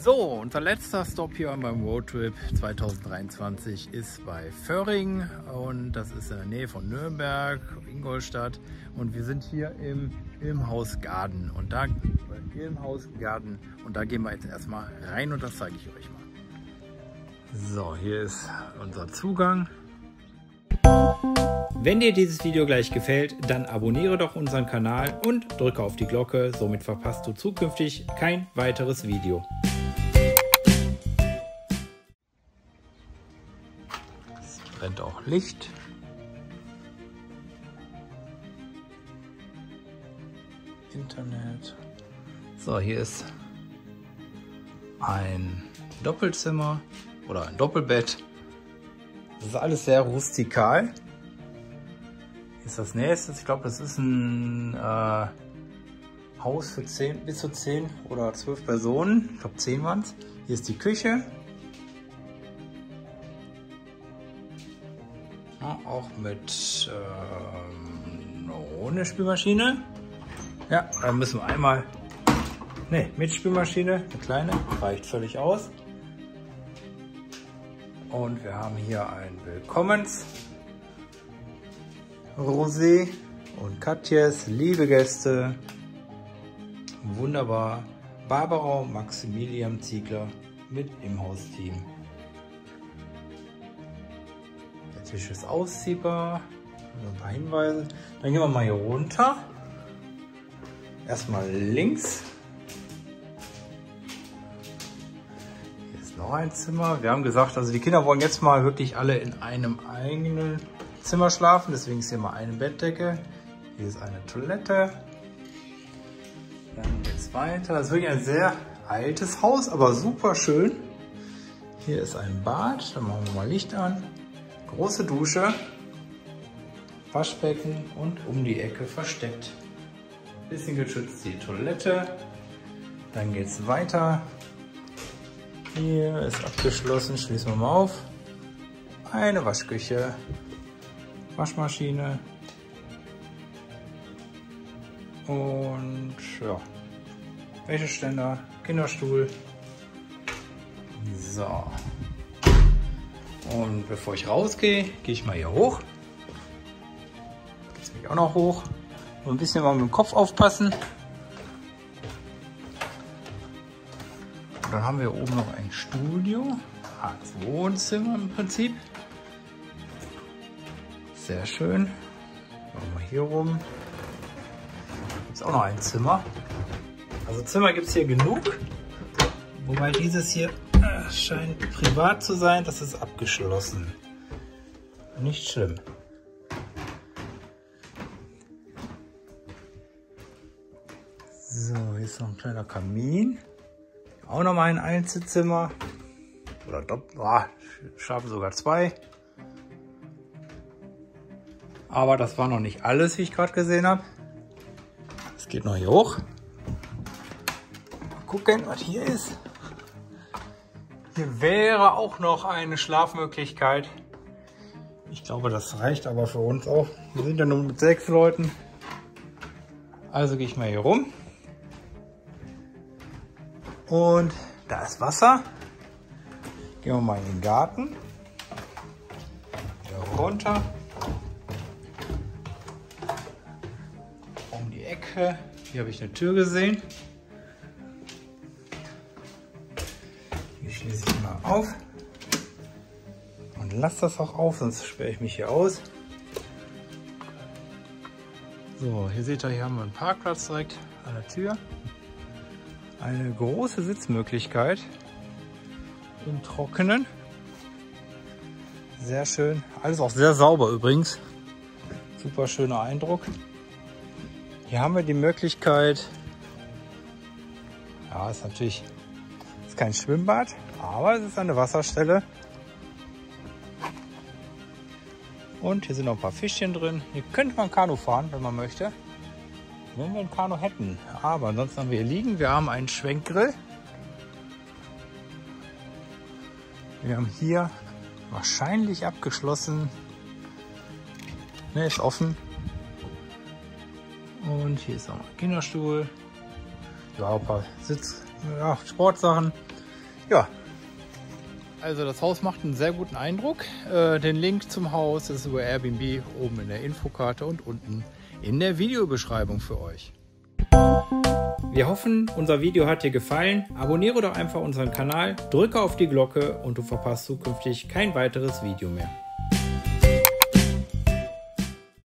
So, unser letzter Stop hier beim Roadtrip 2023 ist bei Föhring und das ist in der Nähe von Nürnberg, Ingolstadt und wir sind hier im Ilmhaus Garden und da Ilmhaus Garden und da gehen wir jetzt erstmal rein und das zeige ich euch mal. So, hier ist unser Zugang. Wenn dir dieses Video gleich gefällt, dann abonniere doch unseren Kanal und drücke auf die Glocke, somit verpasst du zukünftig kein weiteres Video. brennt auch Licht. Internet. So, hier ist ein Doppelzimmer oder ein Doppelbett. Das ist alles sehr rustikal. Ist das nächste. Ich glaube, das ist ein äh, Haus für 10, bis zu 10 oder 12 Personen. Ich glaube, 10 waren es. Hier ist die Küche. auch mit ähm, ohne Spülmaschine. Ja, dann müssen wir einmal, ne, mit Spülmaschine, eine kleine, reicht völlig aus. Und wir haben hier ein Willkommens Rosé und Katjes, liebe Gäste, wunderbar, Barbara Maximilian Ziegler mit im Hausteam. Tisch ist ausziehbar. Ein paar Hinweise. Dann gehen wir mal hier runter. Erstmal links. Hier ist noch ein Zimmer. Wir haben gesagt, also die Kinder wollen jetzt mal wirklich alle in einem eigenen Zimmer schlafen. Deswegen ist hier mal eine Bettdecke. Hier ist eine Toilette. Dann geht es weiter. Das ist wirklich ein sehr altes Haus, aber super schön. Hier ist ein Bad. Da machen wir mal Licht an. Große Dusche, Waschbecken und um die Ecke versteckt. Bisschen geschützt die Toilette. Dann geht es weiter. Hier ist abgeschlossen, schließen wir mal auf. Eine Waschküche, Waschmaschine und ja, Wäscheständer, Kinderstuhl. So, und bevor ich rausgehe, gehe ich mal hier hoch. Jetzt bin ich auch noch hoch. Nur ein bisschen mal mit dem Kopf aufpassen. Und dann haben wir oben noch ein Studio. Ah, das Wohnzimmer im Prinzip. Sehr schön. Machen wir hier rum. Es auch noch ein Zimmer. Also Zimmer gibt es hier genug. Wobei dieses hier scheint privat zu sein. Das ist abgeschlossen. Nicht schlimm. So, hier ist noch ein kleiner Kamin. Auch noch mal ein Einzelzimmer. Oder doppelt. Oh, schlafen sogar zwei. Aber das war noch nicht alles, wie ich gerade gesehen habe. Es geht noch hier hoch. Mal gucken, was hier ist. Hier wäre auch noch eine Schlafmöglichkeit. Ich glaube, das reicht aber für uns auch. Wir sind ja nur mit sechs Leuten. Also gehe ich mal hier rum. Und da ist Wasser. Gehen wir mal in den Garten. Hier runter. Ecke. Hier habe ich eine Tür gesehen. schließe ich mal auf und lasse das auch auf, sonst sperre ich mich hier aus. So, hier seht ihr, hier haben wir einen Parkplatz direkt an der Tür. Eine große Sitzmöglichkeit im Trockenen. Sehr schön. Alles auch sehr sauber übrigens. Super schöner Eindruck. Hier haben wir die Möglichkeit, ja, ist natürlich ist kein Schwimmbad, aber es ist eine Wasserstelle. Und hier sind noch ein paar Fischchen drin. Hier könnte man Kanu fahren, wenn man möchte. Wenn wir ein Kanu hätten. Aber ansonsten haben wir hier liegen. Wir haben einen Schwenkgrill. Wir haben hier wahrscheinlich abgeschlossen. Ne, ist offen. Und hier ist auch ein Kinderstuhl. Ja, ein paar Sitz, ja, Sportsachen. Ja. Also das Haus macht einen sehr guten Eindruck. Äh, den Link zum Haus ist über Airbnb oben in der Infokarte und unten in der Videobeschreibung für euch. Wir hoffen, unser Video hat dir gefallen. Abonniere doch einfach unseren Kanal, drücke auf die Glocke und du verpasst zukünftig kein weiteres Video mehr.